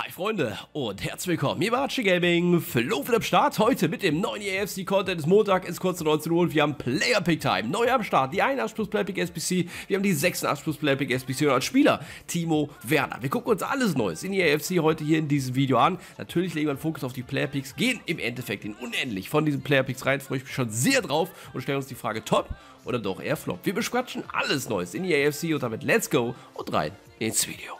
Hi Freunde und herzlich willkommen, hier Archie Gaming, Flo am Start, heute mit dem neuen EFC Content, ist Montag, ist kurz 19 Uhr und wir haben Player Pick Time, neu am Start, die 81 plus Player Pick SBC, wir haben die 86 plus Player Pick SBC und als Spieler Timo Werner. Wir gucken uns alles Neues in die EFC heute hier in diesem Video an, natürlich legen wir einen Fokus auf die Player Picks, gehen im Endeffekt in unendlich von diesen Player Picks rein, freue ich mich schon sehr drauf und stellen uns die Frage Top oder doch eher Flop. Wir beschwatschen alles Neues in EFC und damit let's go und rein ins Video.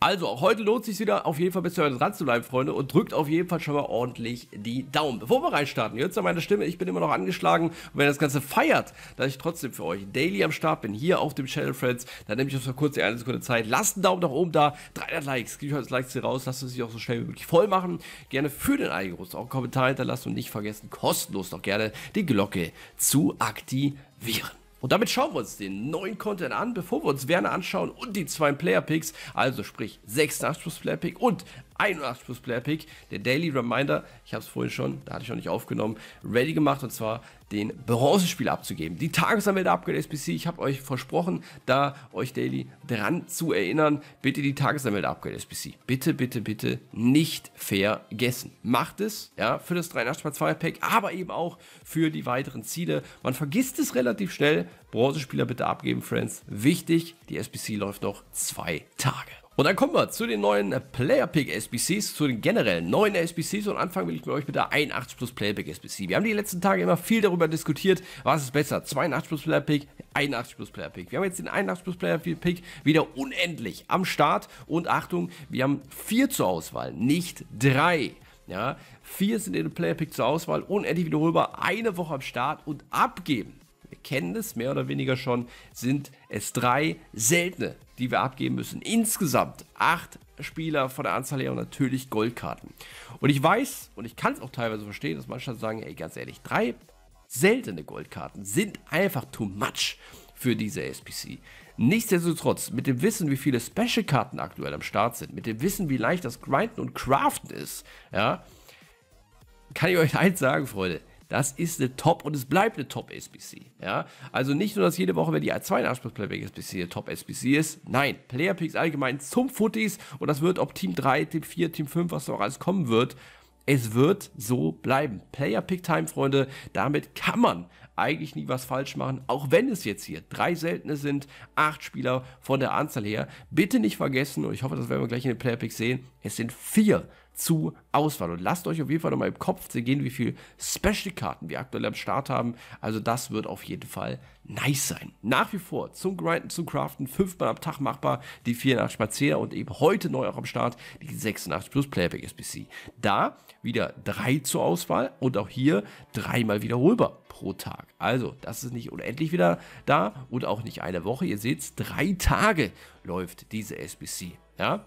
Also, auch heute lohnt es sich wieder auf jeden Fall bis zu dran zu bleiben, Freunde, und drückt auf jeden Fall schon mal ordentlich die Daumen. Bevor wir reinstarten, jetzt an meine Stimme, ich bin immer noch angeschlagen und wenn das Ganze feiert, dass ich trotzdem für euch daily am Start bin, hier auf dem Channel Friends, dann nehme ich uns mal kurz die eine Sekunde Zeit. Lasst einen Daumen nach oben da, 300 Likes, gebe ich euch Likes hier raus, lasst es sich auch so schnell wie möglich voll machen. Gerne für den Algorithmus auch einen Kommentar hinterlassen und nicht vergessen, kostenlos noch gerne die Glocke zu aktivieren. Und damit schauen wir uns den neuen Content an, bevor wir uns Werner anschauen und die zwei Player-Picks, also sprich 86 plus Player-Pick und 81 plus Player Pick, der Daily Reminder, ich habe es vorhin schon, da hatte ich noch nicht aufgenommen, ready gemacht und zwar den Bronzespiel abzugeben. Die Tagesanmeldung Upgrade SBC, ich habe euch versprochen, da euch Daily dran zu erinnern, bitte die Tagesanmeldung Upgrade SBC. Bitte, bitte, bitte nicht vergessen. Macht es, ja, für das 83x2 Pack, aber eben auch für die weiteren Ziele. Man vergisst es relativ schnell. Bronzespieler bitte abgeben, Friends. Wichtig, die SBC läuft noch zwei Tage. Und dann kommen wir zu den neuen Player Pick SBCs, zu den generellen neuen SBCs und anfangen will ich mit euch mit der 81 plus Player Pick SBC. Wir haben die letzten Tage immer viel darüber diskutiert, was ist besser, 82 plus Player Pick, 81 plus Player Pick. Wir haben jetzt den 81 plus Player Pick wieder unendlich am Start und Achtung, wir haben vier zur Auswahl, nicht drei. Ja, vier sind in den Player Pick zur Auswahl, unendlich wiederholbar, eine Woche am Start und abgeben wir kennen es mehr oder weniger schon, sind es drei seltene, die wir abgeben müssen. Insgesamt acht Spieler von der Anzahl her und natürlich Goldkarten. Und ich weiß, und ich kann es auch teilweise verstehen, dass manche sagen, ey, ganz ehrlich, drei seltene Goldkarten sind einfach too much für diese SPC. Nichtsdestotrotz, mit dem Wissen, wie viele Special-Karten aktuell am Start sind, mit dem Wissen, wie leicht das Grinden und Craften ist, ja, kann ich euch eins sagen, Freunde. Das ist eine Top und es bleibt eine Top SBC. Ja? Also nicht nur, dass jede Woche, wenn die 82 Playback SBC eine Top SBC ist. Nein, Player Picks allgemein zum Footies und das wird ob Team 3, Team 4, Team 5, was noch alles kommen wird. Es wird so bleiben. Player Pick Time, Freunde, damit kann man eigentlich nie was falsch machen, auch wenn es jetzt hier drei seltene sind, acht Spieler von der Anzahl her. Bitte nicht vergessen, und ich hoffe, das werden wir gleich in den Player Picks sehen, es sind vier zu Auswahl. Und lasst euch auf jeden Fall nochmal im Kopf gehen, wie viele Special-Karten wir aktuell am Start haben. Also das wird auf jeden Fall nice sein. Nach wie vor zum Grinden, zum Craften, fünfmal am Tag machbar, die 84 mal 10 und eben heute neu auch am Start, die 86 plus Playback SBC. Da wieder drei zur Auswahl und auch hier dreimal wiederholbar pro Tag. Also, das ist nicht unendlich wieder da und auch nicht eine Woche. Ihr seht, drei Tage läuft diese SBC. Ja,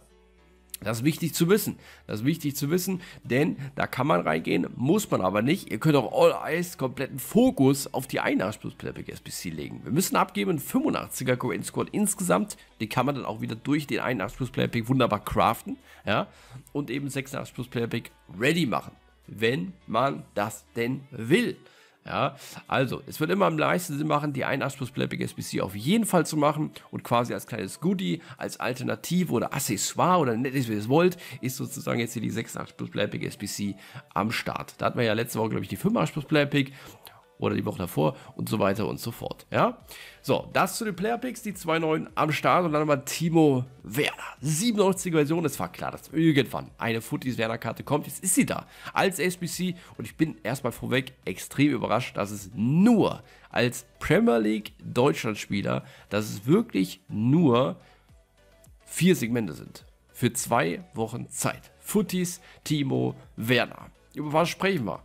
das ist wichtig zu wissen. Das ist wichtig zu wissen, denn da kann man reingehen, muss man aber nicht. Ihr könnt auch All Eyes kompletten Fokus auf die 81 plus Playback SBC legen. Wir müssen abgeben 85er Coin Squad insgesamt. Die kann man dann auch wieder durch den 81 plus Playback wunderbar craften. Ja, und eben 86 plus Playback ready machen. Wenn man das denn will. Ja, also, es wird immer am meisten Sinn machen, die 81 plus Playback SBC auf jeden Fall zu machen und quasi als kleines Goodie, als Alternative oder Accessoire oder nennt es wie ihr es wollt, ist sozusagen jetzt hier die 86 plus Playback SBC am Start. Da hatten wir ja letzte Woche, glaube ich, die 85 plus Playback oder die Woche davor und so weiter und so fort. Ja, so, das zu den Player Picks, die zwei neuen am Start und dann nochmal Timo Werner. 97 Version, es war klar, dass irgendwann eine Footies Werner Karte kommt. Jetzt ist sie da als SBC und ich bin erstmal vorweg extrem überrascht, dass es nur als Premier League Deutschland Spieler, dass es wirklich nur vier Segmente sind. Für zwei Wochen Zeit. Footies, Timo Werner. Über was sprechen wir?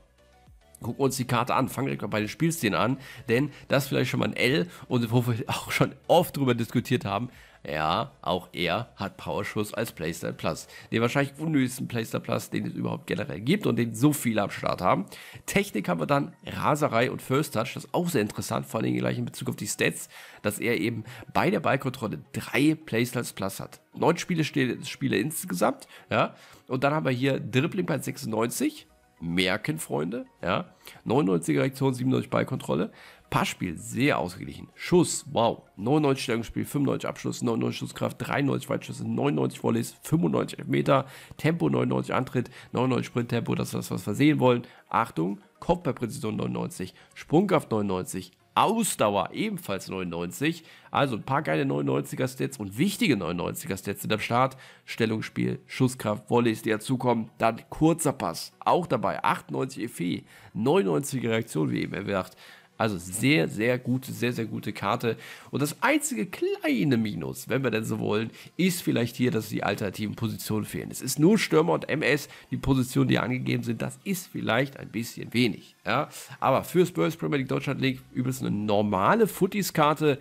Gucken wir uns die Karte an, fangen direkt bei den Spielszenen an, denn das ist vielleicht schon mal ein L und wo wir auch schon oft drüber diskutiert haben, ja, auch er hat Powerschuss als Playstyle Plus. Den wahrscheinlich unnötigsten Playstyle Plus, den es überhaupt generell gibt und den so viele am Start haben. Technik haben wir dann Raserei und First Touch, das ist auch sehr interessant, vor allem gleich in Bezug auf die Stats, dass er eben bei der Ballkontrolle drei Playstyles Plus hat. Neun Spiele, Spiele insgesamt, ja, und dann haben wir hier Dribbling bei 96, merken, Freunde. Ja, 99er Reaktion, 97 Ballkontrolle. Passspiel sehr ausgeglichen. Schuss, wow. 99 Stellungsspiel, 95 Abschluss, 99 Schusskraft, 93 Weitschüsse, 99 Volleys, 95 Meter, Tempo 99 Antritt, 99 Sprinttempo, das ist das, was wir sehen wollen. Achtung, Kopfballpräzision 99, Sprungkraft 99, Ausdauer ebenfalls 99. Also ein paar geile 99er Stats und wichtige 99er Stats sind am Start. Stellungsspiel, Schusskraft, Volleys, die dazukommen. Dann kurzer Pass, auch dabei. 98 EFE, 99 Reaktion, wie eben erwähnt. Also sehr, sehr gute, sehr, sehr gute Karte. Und das einzige kleine Minus, wenn wir denn so wollen, ist vielleicht hier, dass die alternativen Positionen fehlen. Es ist nur Stürmer und MS, die Positionen, die angegeben sind. Das ist vielleicht ein bisschen wenig. Ja? Aber für Spurs Premier League Deutschland League übrigens eine normale Footies-Karte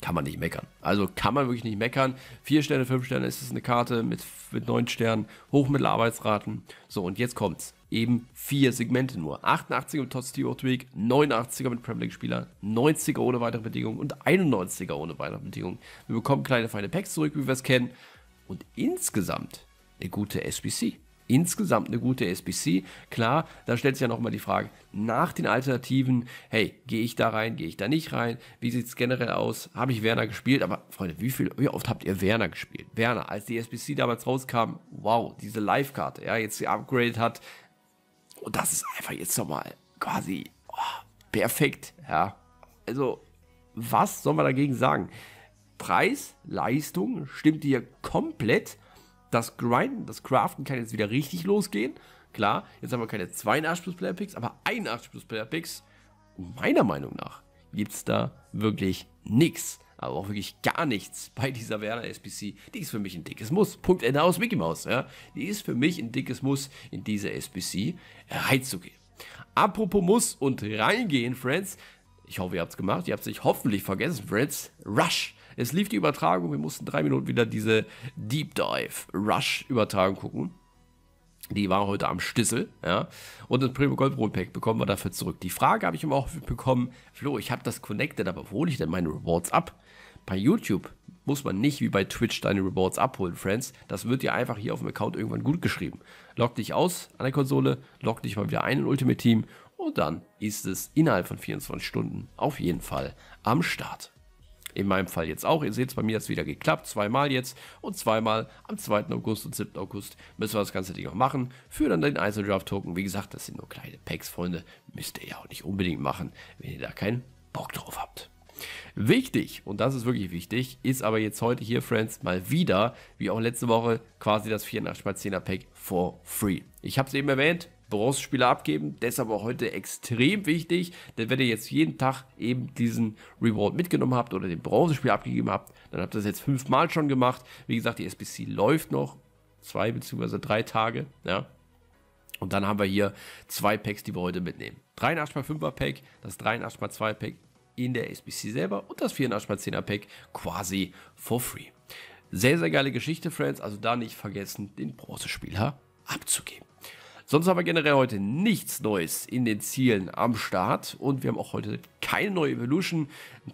kann man nicht meckern. Also kann man wirklich nicht meckern. Vier Sterne, fünf Sterne ist es eine Karte mit, mit neun Sternen, Hochmittelarbeitsraten. So, und jetzt kommt's. Eben vier Segmente nur. 88er mit Tots Week, 89er mit Premier League-Spieler, 90er ohne weitere Bedingungen und 91er ohne weitere Bedingungen. Wir bekommen kleine feine Packs zurück, wie wir es kennen. Und insgesamt eine gute SBC insgesamt eine gute SBC. Klar, da stellt sich ja nochmal die Frage, nach den Alternativen, hey, gehe ich da rein, gehe ich da nicht rein? Wie sieht es generell aus? Habe ich Werner gespielt? Aber Freunde, wie, viel, wie oft habt ihr Werner gespielt? Werner, als die SBC damals rauskam, wow, diese Live-Karte, ja, jetzt upgraded hat. Und das ist einfach jetzt nochmal quasi oh, perfekt, ja. Also, was soll man dagegen sagen? Preis, Leistung stimmt hier komplett das Grinden, das Craften kann jetzt wieder richtig losgehen. Klar, jetzt haben wir keine 82 plus Player Picks, aber 81 plus Player Picks. meiner Meinung nach gibt es da wirklich nichts. Aber auch wirklich gar nichts bei dieser Werner SBC. Die ist für mich ein dickes Muss. Punkt Ende aus Mickey Mouse. Ja. Die ist für mich ein dickes Muss, in diese SBC reinzugehen. Apropos Muss und reingehen, Friends. Ich hoffe, ihr habt es gemacht. Ihr habt es nicht hoffentlich vergessen, Friends. Rush es lief die Übertragung, wir mussten drei Minuten wieder diese Deep Dive Rush Übertragung gucken. Die war heute am Stissel, ja. Und das Primo Gold Roll Pack bekommen wir dafür zurück. Die Frage habe ich immer auch bekommen, Flo, ich habe das connected, aber wo hole ich denn meine Rewards ab? Bei YouTube muss man nicht wie bei Twitch deine Rewards abholen, Friends. Das wird dir einfach hier auf dem Account irgendwann gut geschrieben. Log dich aus an der Konsole, log dich mal wieder ein in Ultimate Team und dann ist es innerhalb von 24 Stunden auf jeden Fall am Start. In meinem Fall jetzt auch. Ihr seht es, bei mir hat es wieder geklappt. Zweimal jetzt und zweimal am 2. August und 7. August müssen wir das ganze Ding auch machen. Für dann den Einzeldraft-Token. Wie gesagt, das sind nur kleine Packs, Freunde. Müsst ihr ja auch nicht unbedingt machen, wenn ihr da keinen Bock drauf habt. Wichtig, und das ist wirklich wichtig, ist aber jetzt heute hier, Friends, mal wieder, wie auch letzte Woche, quasi das 84x10er Pack for free. Ich habe es eben erwähnt, Bronzespieler abgeben. Deshalb auch heute extrem wichtig, denn wenn ihr jetzt jeden Tag eben diesen Reward mitgenommen habt oder den Bronzespieler abgegeben habt, dann habt ihr das jetzt fünfmal schon gemacht. Wie gesagt, die SBC läuft noch zwei bzw. drei Tage, ja. Und dann haben wir hier zwei Packs, die wir heute mitnehmen. 83x5er Pack, das 83x2 Pack in der SBC selber und das 84x10er Pack quasi for free. Sehr, sehr geile Geschichte, Friends. Also da nicht vergessen, den Bronzespieler abzugeben. Sonst haben wir generell heute nichts Neues in den Zielen am Start und wir haben auch heute keine neue Evolution,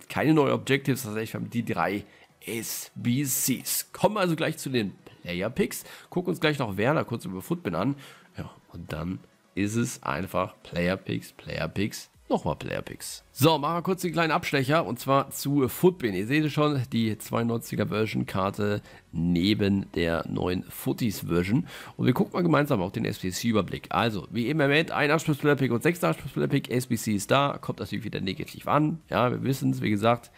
keine neuen Objectives, wir haben die drei SBCs. Kommen also gleich zu den Player Picks, gucken uns gleich noch Werner kurz über Footbin an. Ja, und dann ist es einfach Player Picks, Player Picks, nochmal Player Picks. So, machen wir kurz den kleinen Abstecher und zwar zu Footbin. Ihr seht schon, die 92er Version Karte neben der neuen Footies Version. Und wir gucken mal gemeinsam auf den SBC-Überblick. Also, wie eben erwähnt, ein Abschluss-Player-Pick und sechs Abschluss-Player-Pick. SBC ist da, kommt natürlich wieder negativ an. Ja, wir wissen es, wie gesagt,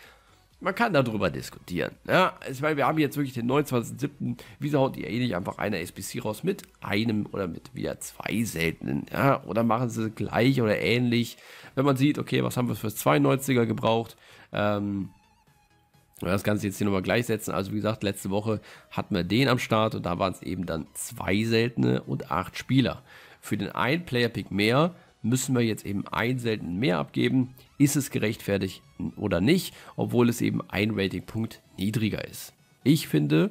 man kann darüber diskutieren. Ja, ich meine, wir haben jetzt wirklich den 29.07. Wieso haut ihr eh nicht einfach eine SBC raus mit einem oder mit wieder zwei seltenen? Ja, oder machen sie gleich oder ähnlich. Wenn man sieht, okay, was haben wir für 92er gebraucht? Ähm, das Ganze jetzt hier nochmal gleichsetzen. Also wie gesagt, letzte Woche hatten wir den am Start und da waren es eben dann zwei seltene und acht Spieler. Für den einen Player-Pick mehr müssen wir jetzt eben ein selten mehr abgeben. Ist es gerechtfertigt oder nicht, obwohl es eben ein Ratingpunkt niedriger ist. Ich finde,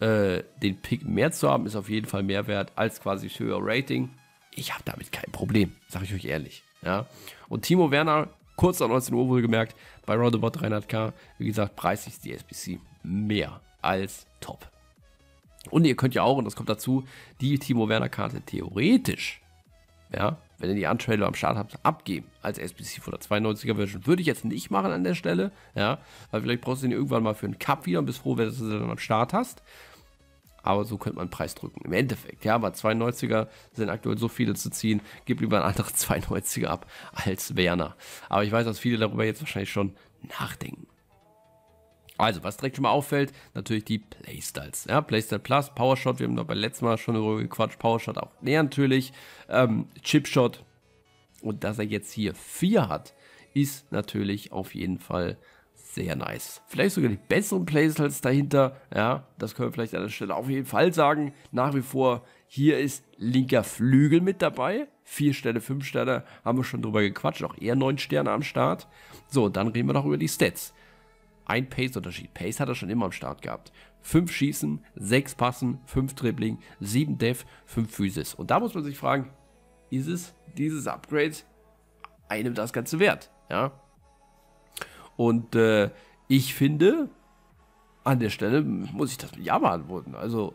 äh, den Pick mehr zu haben, ist auf jeden Fall mehr wert als quasi höher Rating. Ich habe damit kein Problem, sage ich euch ehrlich. Ja. Und Timo Werner, kurz nach 19 Uhr wohl gemerkt, bei Roundabout 300k, wie gesagt, preislich ist die SBC mehr als top. Und ihr könnt ja auch, und das kommt dazu, die Timo Werner Karte theoretisch, ja, wenn ihr die Untrailer am Start habt, abgeben als SBC von der 92er Version. Würde ich jetzt nicht machen an der Stelle, ja, weil vielleicht brauchst du den irgendwann mal für einen Cup wieder und bist froh, wenn du sie dann am Start hast. Aber so könnte man einen Preis drücken. Im Endeffekt, ja, aber 92er sind aktuell so viele zu ziehen, gib lieber einen anderen 92er ab als Werner. Aber ich weiß, dass viele darüber jetzt wahrscheinlich schon nachdenken. Also, was direkt schon mal auffällt, natürlich die Playstyles. Ja, Playstyle Plus, Powershot, wir haben da beim letzten Mal schon darüber gequatscht, Powershot auch näher natürlich. Ähm, Chipshot. Und dass er jetzt hier vier hat, ist natürlich auf jeden Fall sehr nice. Vielleicht sogar die besseren Playstyles dahinter. Ja, das können wir vielleicht an der Stelle auf jeden Fall sagen. Nach wie vor, hier ist linker Flügel mit dabei. Vier Sterne, fünf Sterne, haben wir schon drüber gequatscht. Auch eher neun Sterne am Start. So, dann reden wir noch über die Stats ein Pace-Unterschied. Pace hat er schon immer am Start gehabt. 5 Schießen, 6 Passen, 5 Dribbling, 7 Def, 5 Physis. Und da muss man sich fragen, ist es dieses Upgrade einem das Ganze wert? Ja. Und äh, ich finde, an der Stelle muss ich das mit Ja beantworten. Also,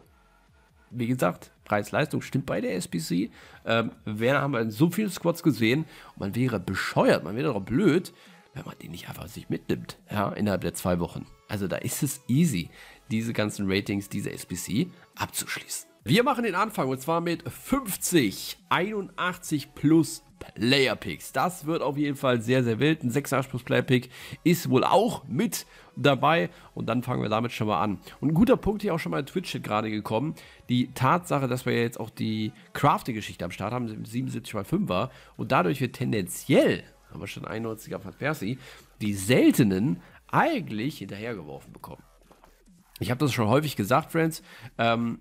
wie gesagt, Preis-Leistung stimmt bei der SBC. Ähm, Werner haben wir in so vielen Squads gesehen. man wäre bescheuert, man wäre doch blöd, wenn man den nicht einfach sich mitnimmt, ja, innerhalb der zwei Wochen. Also da ist es easy, diese ganzen Ratings, diese SBC abzuschließen. Wir machen den Anfang und zwar mit 50, 81 plus Player Picks. Das wird auf jeden Fall sehr, sehr wild. Ein 86 plus Player Pick ist wohl auch mit dabei. Und dann fangen wir damit schon mal an. Und ein guter Punkt hier auch schon mal in Twitch gerade gekommen. Die Tatsache, dass wir jetzt auch die Crafting-Geschichte am Start haben, 77 mal 5 war. Und dadurch wird tendenziell haben wir schon 91er von Percy, die seltenen eigentlich hinterhergeworfen bekommen. Ich habe das schon häufig gesagt, Friends, ähm,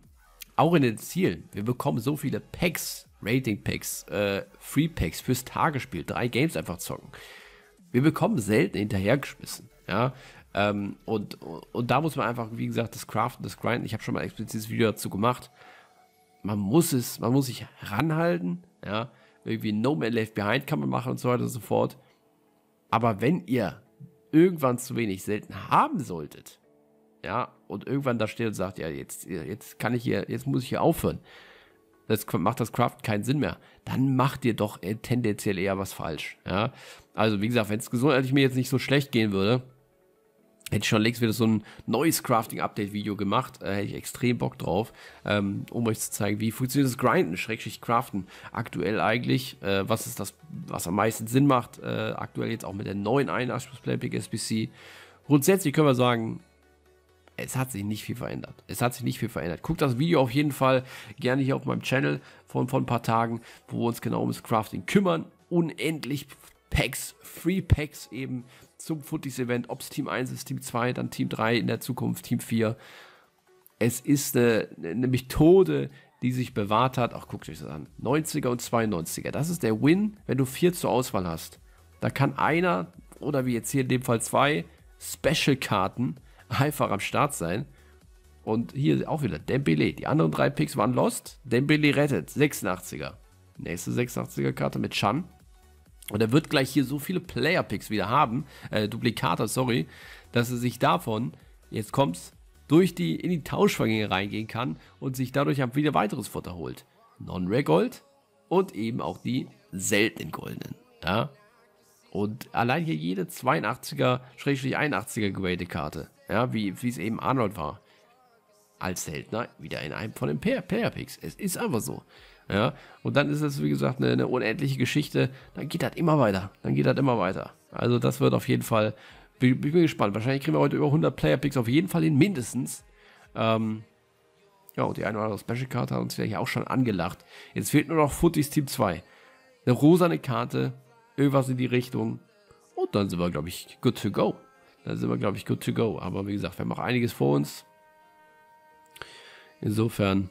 auch in den Zielen. Wir bekommen so viele Packs, Rating-Packs, äh, Free-Packs fürs Tagesspiel, drei Games einfach zocken. Wir bekommen selten hinterhergeschmissen, ja. Ähm, und, und da muss man einfach, wie gesagt, das Craften, das Grinden, ich habe schon mal explizites Video dazu gemacht. Man muss es, man muss sich ranhalten, ja irgendwie No Man Left Behind kann man machen und so weiter und so fort. Aber wenn ihr irgendwann zu wenig selten haben solltet, ja, und irgendwann da steht und sagt, ja, jetzt, jetzt kann ich hier, jetzt muss ich hier aufhören, das macht das Craft keinen Sinn mehr, dann macht ihr doch tendenziell eher was falsch, ja. Also, wie gesagt, wenn es gesundheitlich mir jetzt nicht so schlecht gehen würde, Hätte ich schon längst wieder so ein neues Crafting-Update-Video gemacht. Äh, hätte ich extrem Bock drauf, ähm, um euch zu zeigen, wie funktioniert das Grinden, Schrägstrich Craften aktuell eigentlich. Äh, was ist das, was am meisten Sinn macht, äh, aktuell jetzt auch mit der neuen 81 plus Playpick SBC. Grundsätzlich können wir sagen, es hat sich nicht viel verändert. Es hat sich nicht viel verändert. Guckt das Video auf jeden Fall gerne hier auf meinem Channel von, von ein paar Tagen, wo wir uns genau ums Crafting kümmern. Unendlich Packs, Free Packs eben zum Footies-Event, ob es Team 1 ist, Team 2, dann Team 3 in der Zukunft, Team 4. Es ist eine, eine Methode, die sich bewahrt hat. Ach, guckt euch das an. 90er und 92er. Das ist der Win, wenn du vier zur Auswahl hast. Da kann einer oder wie jetzt hier in dem Fall zwei Special-Karten einfach am Start sein. Und hier auch wieder Dembele. Die anderen drei Picks waren lost. Dembele rettet. 86er. Nächste 86er Karte mit Chan. Und er wird gleich hier so viele Player-Picks wieder haben, äh, Duplikate, sorry, dass er sich davon, jetzt kommt's, durch die, in die Tauschvergänge reingehen kann und sich dadurch wieder weiteres Futter holt. Non-Rare Gold und eben auch die seltenen Goldenen. Ja? Und allein hier jede 82er, 81er gewählte Karte, ja, wie es eben Arnold war, als Seltener wieder in einem von den Player-Picks. Es ist einfach so. Ja, und dann ist es, wie gesagt, eine, eine unendliche Geschichte. Dann geht das immer weiter. Dann geht das immer weiter. Also, das wird auf jeden Fall. Ich bin gespannt. Wahrscheinlich kriegen wir heute über 100 Player-Picks auf jeden Fall hin, mindestens. Ähm, ja, und die eine oder andere Special-Karte hat uns ja hier auch schon angelacht. Jetzt fehlt nur noch Footies Team 2. Eine rosane Karte, irgendwas in die Richtung. Und dann sind wir, glaube ich, good to go. Dann sind wir, glaube ich, good to go. Aber wie gesagt, wir haben noch einiges vor uns. Insofern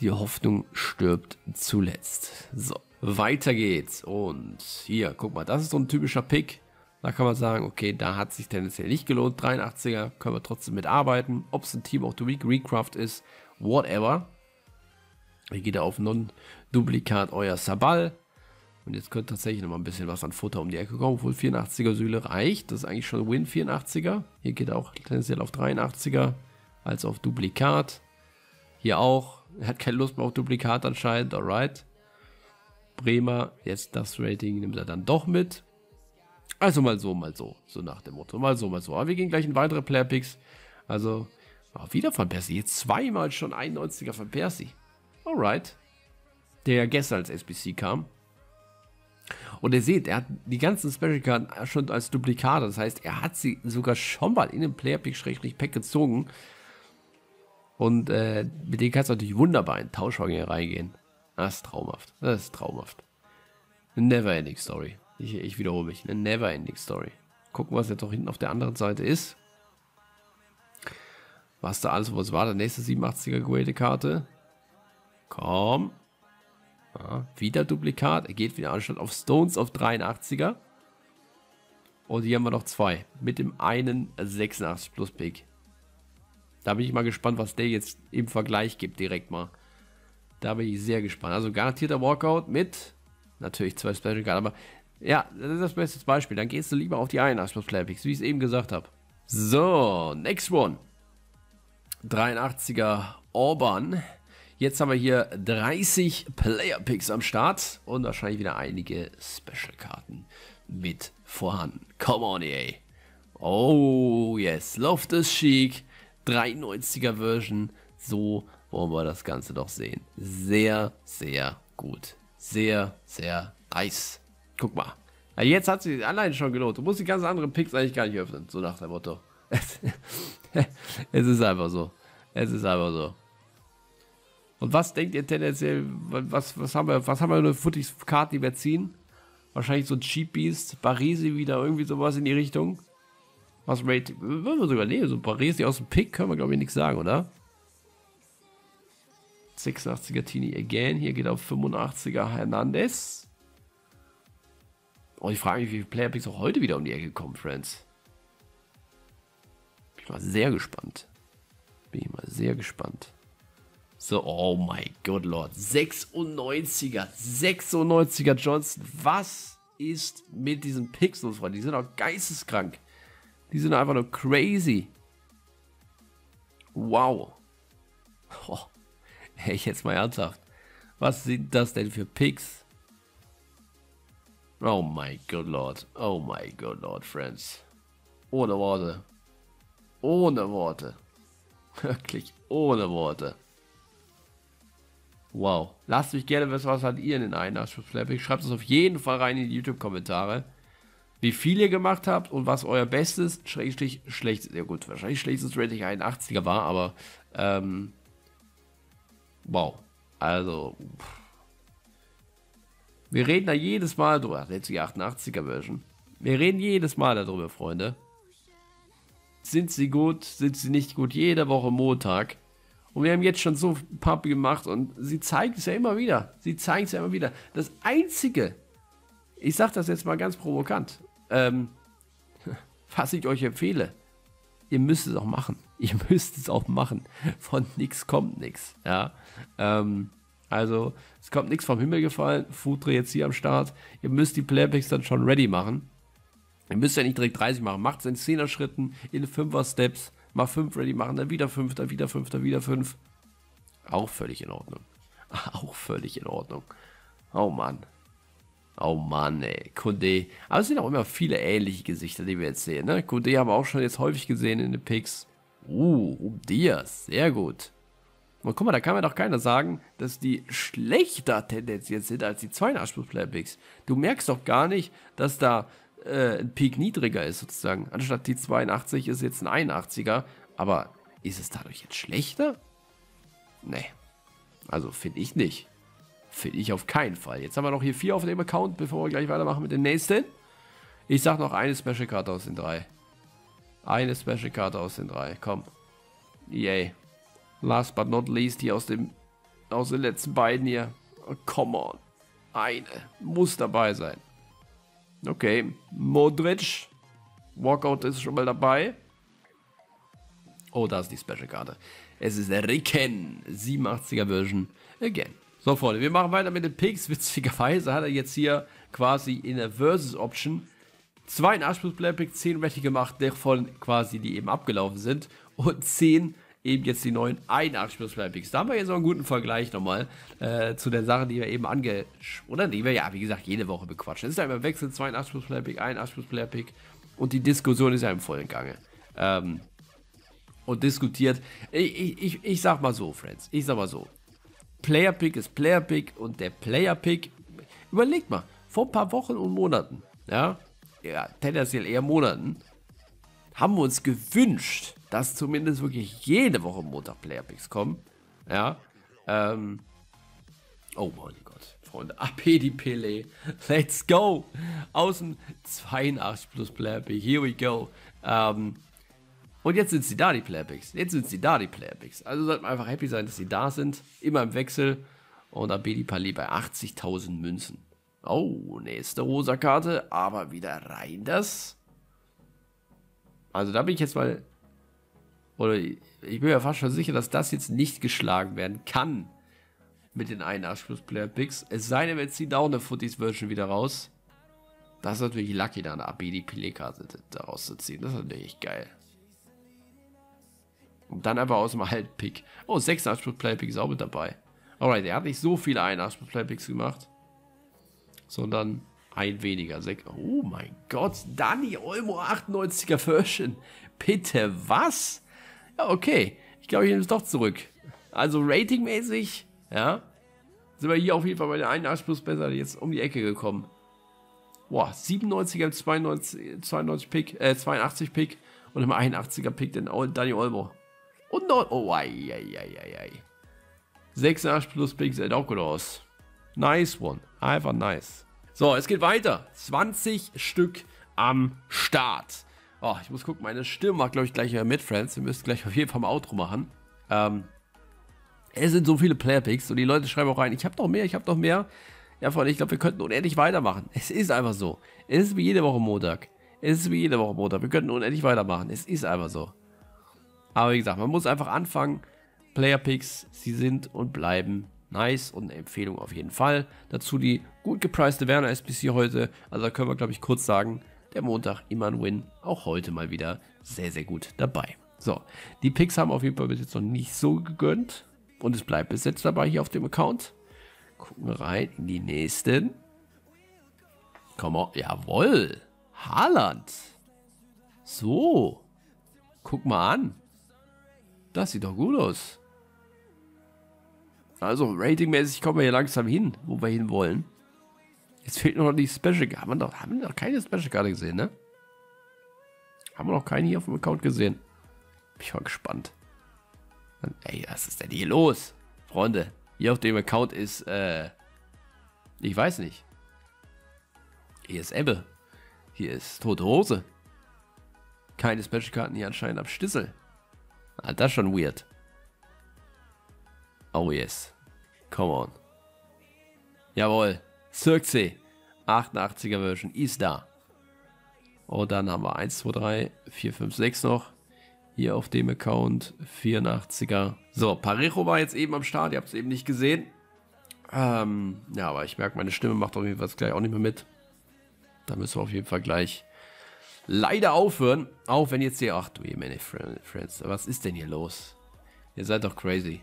die Hoffnung stirbt zuletzt. So, weiter geht's. Und hier, guck mal, das ist so ein typischer Pick. Da kann man sagen, okay, da hat sich tendenziell nicht gelohnt. 83er können wir trotzdem mitarbeiten. Ob es ein Team of the Week Recraft ist, whatever. Hier geht er auf Non-Duplikat euer Sabal. Und jetzt könnte tatsächlich noch mal ein bisschen was an Futter um die Ecke kommen, obwohl 84er Sühle reicht. Das ist eigentlich schon Win 84er. Hier geht er auch tendenziell auf 83er als auf Duplikat. Hier auch. Er hat keine Lust mehr auf Duplikat anscheinend. Alright. Bremer, jetzt das Rating nimmt er dann doch mit. Also mal so, mal so. So nach dem Motto. Mal so, mal so. Aber wir gehen gleich in weitere Player Picks. Also, oh, wieder von Percy. Jetzt zweimal schon 91er von Percy. Alright. Der ja gestern als SBC kam. Und ihr seht, er hat die ganzen Special Karten schon als Duplikate. Das heißt, er hat sie sogar schon mal in den Player Pick schrägstrich Pack gezogen. Und äh, mit denen kannst du natürlich wunderbar in Tauschwagen reingehen. Das ist traumhaft. Das ist traumhaft. Eine never ending Story. Ich, ich wiederhole mich. Eine never ending Story. Gucken, was jetzt noch hinten auf der anderen Seite ist. Was da alles, was war, der nächste 87er gewählte Karte. Komm. Ja, wieder Duplikat. Er geht wieder anstatt auf Stones auf 83er. Und hier haben wir noch zwei. Mit dem einen 86 plus Pick. Da bin ich mal gespannt, was der jetzt im Vergleich gibt, direkt mal. Da bin ich sehr gespannt. Also garantierter Walkout mit natürlich zwei Special Card, aber ja, das ist das beste Beispiel. Dann gehst du lieber auf die 81 plus Player Picks, wie ich es eben gesagt habe. So, next one. 83er Orban. Jetzt haben wir hier 30 Player Picks am Start und wahrscheinlich wieder einige Special Karten mit vorhanden. Come on, ey. Oh, yes. Loftus Chic. 93er Version. So wollen wir das Ganze doch sehen. Sehr, sehr gut. Sehr, sehr nice. Guck mal. Jetzt hat sie allein schon gelohnt. Du musst die ganzen anderen Picks eigentlich gar nicht öffnen. So nach dem Motto. es ist einfach so. Es ist einfach so. Und was denkt ihr tendenziell, was, was haben wir, was haben wir für Karten, die wir ziehen? Wahrscheinlich so ein Cheap Beast, Parisi wieder, irgendwie sowas in die Richtung. Was Rate, würden wir sogar nehmen, so ein Parisi aus dem Pick können wir glaube ich nichts sagen, oder? 86er Tini again, hier geht auf 85er Hernandez. Und oh, ich frage mich, wie viele Player Picks auch heute wieder um die Ecke kommen, Friends. Bin ich mal sehr gespannt. Bin ich mal sehr gespannt. So, oh mein Gott, Lord. 96er, 96er Johnson. Was ist mit diesen Pixels, Freunde? Die sind auch geisteskrank. Die sind einfach nur crazy. Wow. Oh. Hey, jetzt mal ernsthaft. Was sind das denn für Picks? Oh mein Gott, Lord. Oh mein Gott, Lord, Friends. Ohne Worte. Ohne Worte. Wirklich ohne Worte. Wow. Lasst mich gerne wissen, was hat ihr in den Einnahmen Schreibt es auf jeden Fall rein in die YouTube-Kommentare. Wie viel ihr gemacht habt und was euer bestes, schrägstrich, schlechtes, ja gut, wahrscheinlich schlechtes Rating 81er war, aber, ähm, wow. Also, wir reden da jedes Mal drüber, jetzt die 88er Version. Wir reden jedes Mal darüber, Freunde. Sind sie gut, sind sie nicht gut? Jede Woche Montag. Und wir haben jetzt schon so Papi gemacht und sie zeigt es ja immer wieder. Sie zeigt es ja immer wieder. Das Einzige, ich sage das jetzt mal ganz provokant, ähm, was ich euch empfehle, ihr müsst es auch machen. Ihr müsst es auch machen. Von nichts kommt nichts. Ja. Ähm, also, es kommt nichts vom Himmel gefallen. Futre jetzt hier am Start. Ihr müsst die Playbacks dann schon ready machen. Ihr müsst ja nicht direkt 30 machen. Macht es in 10er Schritten, in 5er Steps mal 5 ready machen, dann wieder 5, dann wieder 5, dann wieder 5. Auch völlig in Ordnung. Auch völlig in Ordnung. Oh Mann. Oh Mann, ey. Kunde. Aber es sind auch immer viele ähnliche Gesichter, die wir jetzt sehen. Ne? Kunde haben wir auch schon jetzt häufig gesehen in den Picks. Uh, um Diaz. Sehr gut. Und guck mal, da kann mir doch keiner sagen, dass die schlechter tendenziell sind als die 82 Player Picks. Du merkst doch gar nicht, dass da äh, ein Peak niedriger ist sozusagen. Anstatt die 82 ist jetzt ein 81er. Aber ist es dadurch jetzt schlechter? Nee. Also finde ich nicht. Finde ich auf keinen Fall. Jetzt haben wir noch hier vier auf dem Account, bevor wir gleich weitermachen mit dem nächsten. Ich sag noch eine Special Karte aus den drei. Eine Special Karte aus den drei. Komm. Yay. Last but not least hier aus dem aus den letzten beiden hier. Oh, come on. Eine. Muss dabei sein. Okay, Modric. Walkout ist schon mal dabei. Oh, da ist die Special-Karte. Es ist Ricken, 87er Version, again. So, Freunde, wir machen weiter mit den Picks. Witzigerweise hat er jetzt hier quasi in der Versus-Option zwei Anspruchsplayer-Pick, 10 Retti gemacht, davon quasi, die eben abgelaufen sind. Und 10 eben jetzt die neuen 81 plus Player Picks. Da haben wir jetzt noch einen guten Vergleich nochmal äh, zu der Sache, die wir eben ange... Oder die wir ja, wie gesagt, jede Woche bequatschen. Es ist ja immer Wechsel, 82 plus Player Pick, 81 plus Player Pick. Und die Diskussion ist ja im vollen Gange. Ähm, und diskutiert. Ich, ich, ich sag mal so, Friends. Ich sag mal so. Player Pick ist Player Pick und der Player Pick. Überlegt mal, vor ein paar Wochen und Monaten, ja, ja, tendenziell eher Monaten, haben wir uns gewünscht, dass zumindest wirklich jede Woche Montag Player Picks kommen. Ja. Ähm, oh mein Gott, Freunde. AP die Pele. Let's go. Außen 82 plus Player Pick. Here we go. Ähm, und jetzt sind sie da, die Player Picks. Jetzt sind sie da, die Player Picks. Also sollten wir einfach happy sein, dass sie da sind. Immer im Wechsel. Und die Palais bei 80.000 Münzen. Oh, nächste rosa Karte. Aber wieder rein das. Also da bin ich jetzt mal, oder ich bin ja fast schon sicher, dass das jetzt nicht geschlagen werden kann mit den 81 plus Player Picks. Es sei denn, wir ziehen da auch eine Footies Version wieder raus. Das ist natürlich lucky, da eine ABD Pilet-Karte daraus zu ziehen. Das ist natürlich geil. Und dann einfach aus dem Halt-Pick. Oh, 86 plus Player Pick ist auch mit dabei. Alright, er hat nicht so viele 81 plus Player Picks gemacht. Sondern ein weniger. Oh mein Gott. Dani Olmo 98er Version. Bitte was? Ja, okay. Ich glaube, ich nehme es doch zurück. Also ratingmäßig, ja, sind wir hier auf jeden Fall bei der 81 plus besser jetzt um die Ecke gekommen. Boah, 97er, 92, 92 Pick, äh, 82 Pick und im 81er Pick den Dani Olmo. Und noch, oh, ei, ei, ei, ei. 86 plus Pick sieht auch gut aus. Nice one. Einfach nice. So, es geht weiter. 20 Stück am Start. Oh, ich muss gucken, meine Stimme macht, glaube ich, gleich mit, Friends. Wir müssen gleich auf jeden Fall mal Outro machen. Ähm, es sind so viele Player-Picks und die Leute schreiben auch rein, ich habe noch mehr, ich habe noch mehr. Ja, Freunde, ich glaube, wir könnten unendlich weitermachen. Es ist einfach so. Es ist wie jede Woche Montag. Es ist wie jede Woche Montag. Wir könnten unendlich weitermachen. Es ist einfach so. Aber wie gesagt, man muss einfach anfangen. Player-Picks, sie sind und bleiben nice und eine Empfehlung auf jeden Fall. Dazu die gut gepreiste Werner SBC heute. Also da können wir, glaube ich, kurz sagen, der Montag immer ein Win. Auch heute mal wieder sehr, sehr gut dabei. So, die Picks haben auf jeden Fall bis jetzt noch nicht so gegönnt. Und es bleibt bis jetzt dabei hier auf dem Account. Gucken wir rein in die nächsten. Komm mal, jawohl. Haaland. So. Guck mal an. Das sieht doch gut aus. Also ratingmäßig kommen wir hier langsam hin, wo wir hin wollen. Jetzt fehlt noch die Special Card. Haben haben wir noch keine Special Karte gesehen, ne? Haben wir noch keinen hier auf dem Account gesehen. Bin ich mal gespannt. Ey, was ist denn hier los? Freunde, hier auf dem Account ist, äh, ich weiß nicht. Hier ist Ebbe. Hier ist Tote Hose. Keine Special Karten hier anscheinend am Stissel. Ah, das ist schon weird. Oh yes. Come on. Jawohl. Circe. 88er Version ist da. Und dann haben wir 1, 2, 3, 4, 5, 6 noch. Hier auf dem Account. 84er. So, Parejo war jetzt eben am Start. Ihr habt es eben nicht gesehen. Ähm, ja, aber ich merke, meine Stimme macht auf jeden Fall gleich auch nicht mehr mit. Da müssen wir auf jeden Fall gleich leider aufhören. Auch wenn jetzt hier, ach du je, meine Friends, was ist denn hier los? Ihr seid doch crazy.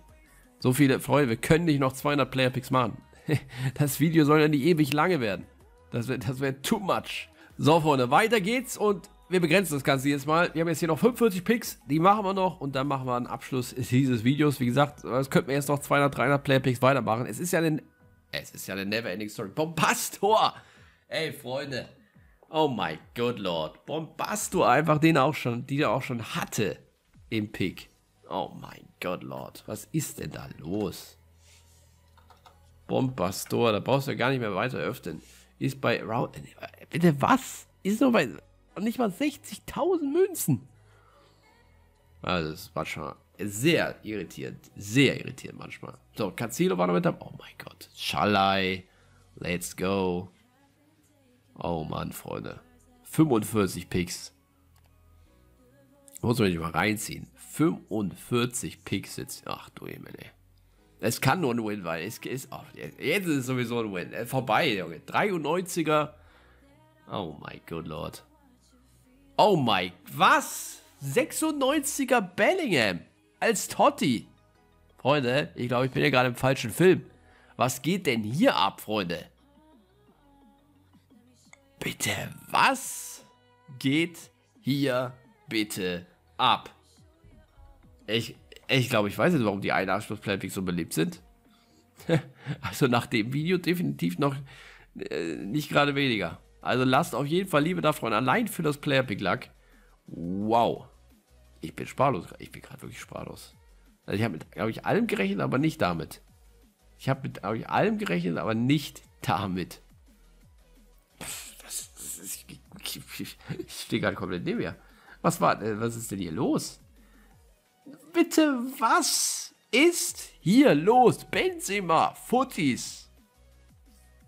So viele Freunde, wir können nicht noch 200 Player Picks machen. Das Video soll ja nicht ewig lange werden. Das wäre das wär too much. So, Freunde, weiter geht's und wir begrenzen das Ganze jetzt mal. Wir haben jetzt hier noch 45 Picks, die machen wir noch und dann machen wir einen Abschluss dieses Videos. Wie gesagt, es könnten wir jetzt noch 200, 300 Player Picks weitermachen. Es ist ja eine, es ist ja eine Never-Ending Story. Bombastor! Ey, Freunde. Oh my good lord. Bombastor einfach den auch schon, die er auch schon hatte im Pick. Oh mein Gott, Lord. Was ist denn da los? Bombastor, da brauchst du ja gar nicht mehr weiter öffnen. Ist bei Round. Bitte was? Ist nur bei. Nicht mal 60.000 Münzen. Also, das war schon sehr irritierend. Sehr irritierend manchmal. So, Cancelo war noch mit dabei. Oh mein Gott. Schalai. Let's go. Oh Mann, Freunde. 45 Picks. Muss man nicht mal reinziehen. 45 Pixels. Ach du Himmel, ey. Es kann nur ein Win, weil es ist. Oh, jetzt ist es sowieso ein Win. Äh, vorbei, Junge. 93er. Oh mein Gott, Lord. Oh mein. Was? 96er Bellingham. als Totti. Freunde, ich glaube, ich bin ja gerade im falschen Film. Was geht denn hier ab, Freunde? Bitte, was geht hier bitte ab? Ich, ich glaube, ich weiß jetzt, warum die Einabschluss-Playpics so beliebt sind. also nach dem Video definitiv noch äh, nicht gerade weniger. Also lasst auf jeden Fall Liebe da, Freunde. Allein für das Player-Pick-Luck. Wow. Ich bin sprachlos. Ich bin gerade wirklich sprachlos. Also ich habe mit, glaube ich, allem gerechnet, aber nicht damit. Ich habe mit, glaube ich, allem gerechnet, aber nicht damit. Ich, ich, ich stehe gerade komplett neben mir. Was war, äh, was ist denn hier los? Bitte, was ist hier los? Benzema, Footies.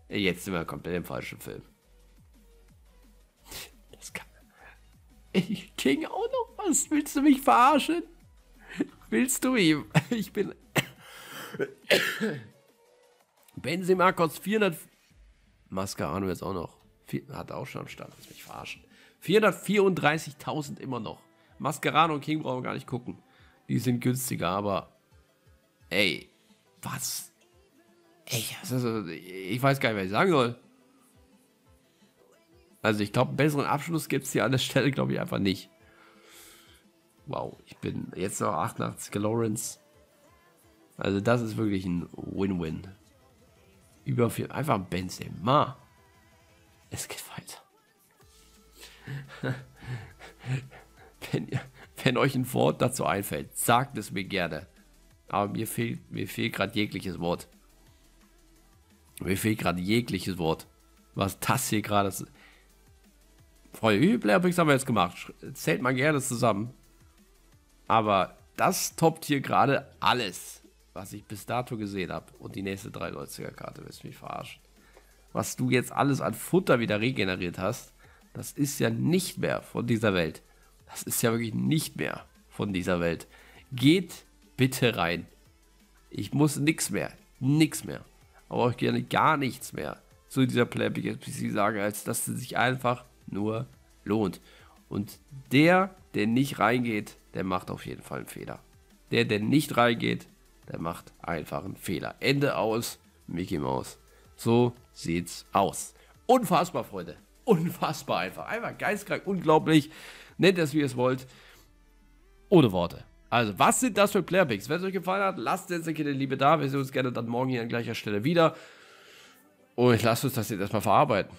Jetzt sind wir komplett im falschen Film. Das kann. Ich King auch noch was? Willst du mich verarschen? Willst du ihm? Ich bin. Benzema kostet 400. Mascarano jetzt auch noch. Hat auch schon am Start. Lass mich verarschen. 434.000 immer noch. Mascarano und King brauchen wir gar nicht gucken. Die sind günstiger, aber. Ey. Was? Ey, also, ich weiß gar nicht, was ich sagen soll. Also ich glaube, einen besseren Abschluss gibt es hier an der Stelle, glaube ich, einfach nicht. Wow, ich bin jetzt noch 88 Lawrence. Also das ist wirklich ein Win-Win. Über viel, einfach ein Benzema. Es geht weiter. wenn, wenn euch ein Wort dazu einfällt, sagt es mir gerne. Aber mir fehlt, mir fehlt gerade jegliches Wort. Mir fehlt gerade jegliches Wort. Was das hier gerade ist. Freunde, wie viele Playerpicks haben wir jetzt gemacht? Zählt mal gerne zusammen. Aber das toppt hier gerade alles, was ich bis dato gesehen habe. Und die nächste 93er Karte, willst du mich verarschen. Was du jetzt alles an Futter wieder regeneriert hast, das ist ja nicht mehr von dieser Welt. Das ist ja wirklich nicht mehr von dieser Welt. Geht bitte rein. Ich muss nichts mehr. Nichts mehr. Aber auch gerne gar nichts mehr zu dieser Playback NPC sagen, als dass sie sich einfach nur lohnt. Und der, der nicht reingeht, der macht auf jeden Fall einen Fehler. Der, der nicht reingeht, der macht einfach einen Fehler. Ende aus, Mickey Mouse. So sieht's aus. Unfassbar, Freunde. Unfassbar einfach. Einfach geistkrank, unglaublich. Nennt es, wie ihr es wollt. Ohne Worte. Also, was sind das für Playerpicks? Wenn es euch gefallen hat, lasst jetzt eine Liebe da. Wir sehen uns gerne dann morgen hier an gleicher Stelle wieder. Und lasst uns das jetzt erstmal verarbeiten.